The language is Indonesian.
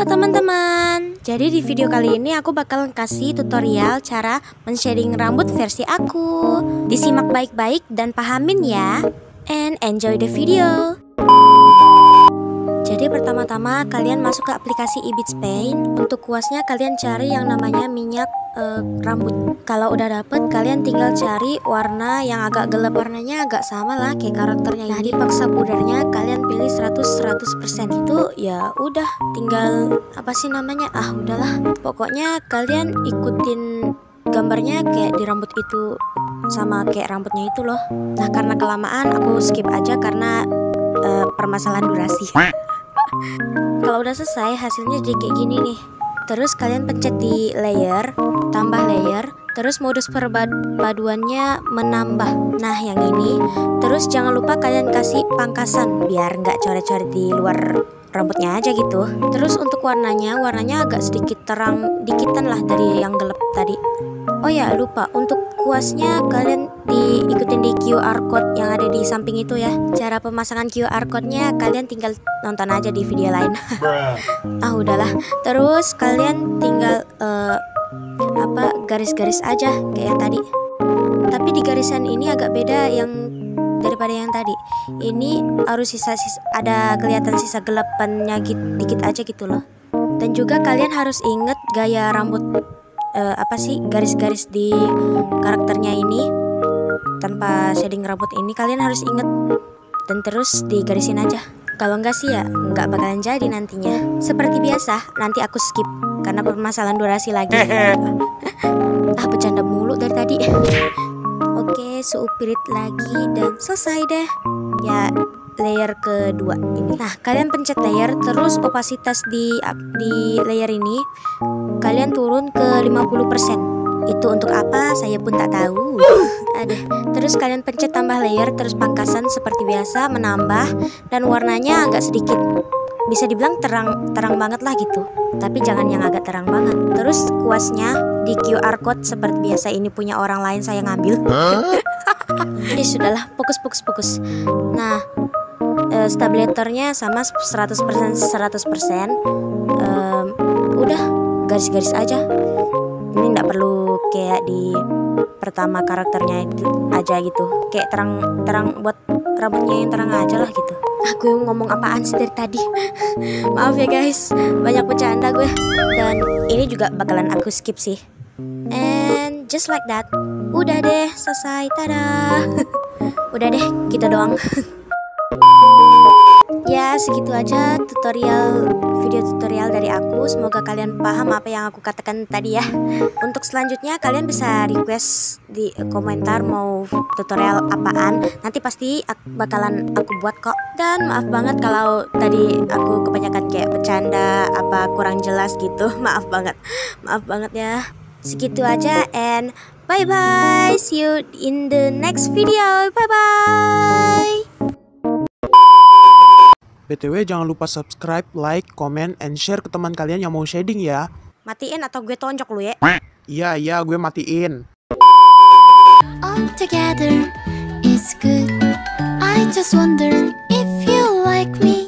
Halo teman-teman. Jadi di video kali ini aku bakal kasih tutorial cara men-shading rambut versi aku. Disimak baik-baik dan pahamin ya. And enjoy the video. Jadi pertama-tama kalian masuk ke aplikasi Ibits Paint. Untuk kuasnya kalian cari yang namanya minyak uh, rambut. Kalau udah dapet kalian tinggal cari warna yang agak gelap warnanya agak sama lah kayak karakternya. Nah di paksa pudernya kalian pilih 100 100% itu ya udah tinggal apa sih namanya ah udahlah. Pokoknya kalian ikutin gambarnya kayak di rambut itu sama kayak rambutnya itu loh. Nah karena kelamaan aku skip aja karena uh, permasalahan durasi. Kalau udah selesai hasilnya jadi kayak gini nih. Terus kalian pencet di layer, tambah layer, terus modus perpaduannya menambah. Nah yang ini, terus jangan lupa kalian kasih pangkasan biar nggak coret-coret di luar rambutnya aja gitu. Terus untuk warnanya, warnanya agak sedikit terang dikitan lah dari yang gelap tadi. Oh ya lupa untuk kuasnya kalian diikutin di QR code yang ada di samping itu ya. Cara pemasangan QR code-nya kalian tinggal nonton aja di video lain. ah udahlah. Terus kalian tinggal uh, apa garis-garis aja kayak yang tadi. Tapi di garisan ini agak beda yang daripada yang tadi. Ini harus sisa-sisa ada kelihatan sisa gelapannya dikit aja gitu loh. Dan juga kalian harus inget gaya rambut uh, apa sih garis-garis di karakternya ini tanpa shading rambut ini kalian harus inget dan terus digarisin aja kalau enggak sih ya nggak bakalan jadi nantinya seperti biasa nanti aku skip karena permasalahan durasi lagi ah bercanda mulu dari tadi oke seupirit lagi dan selesai deh ya layer kedua ini. Nah, kalian pencet layer terus opasitas di di layer ini kalian turun ke 50%. Itu untuk apa? Saya pun tak tahu. Ada. Terus kalian pencet tambah layer terus pangkasan seperti biasa menambah dan warnanya agak sedikit. Bisa dibilang terang terang banget lah gitu. Tapi jangan yang agak terang banget. Terus kuasnya di QR code seperti biasa ini punya orang lain saya ngambil. Ini sudahlah. Fokus fokus fokus. Nah uh, stabilatornya sama 100% 100% um, udah garis-garis aja ini nggak perlu kayak di pertama karakternya itu aja gitu. Kayak terang terang buat rambutnya yang terang aja lah gitu. Aku ngomong apaan sih dari tadi? Maaf ya guys. Banyak bercanda gue. Dan ini juga bakalan aku skip sih. And just like that udah deh selesai tada udah deh kita doang. Ya segitu aja tutorial video tutorial dari aku. Semoga kalian paham apa yang aku katakan tadi ya. Untuk selanjutnya kalian bisa request di komentar mau tutorial apaan. Nanti pasti bakalan aku buat kok. Dan maaf banget kalau tadi aku kebanyakan kayak bercanda apa kurang jelas gitu. Maaf banget. Maaf banget ya. Segitu aja and bye bye See you in the next video. Bye bye BTW jangan lupa subscribe, like, comment, and share ke teman kalian yang mau shading ya. Matiin atau gue tonjok lu ya? Iya, iya, gue matiin. All together is good. I just wonder if you like me.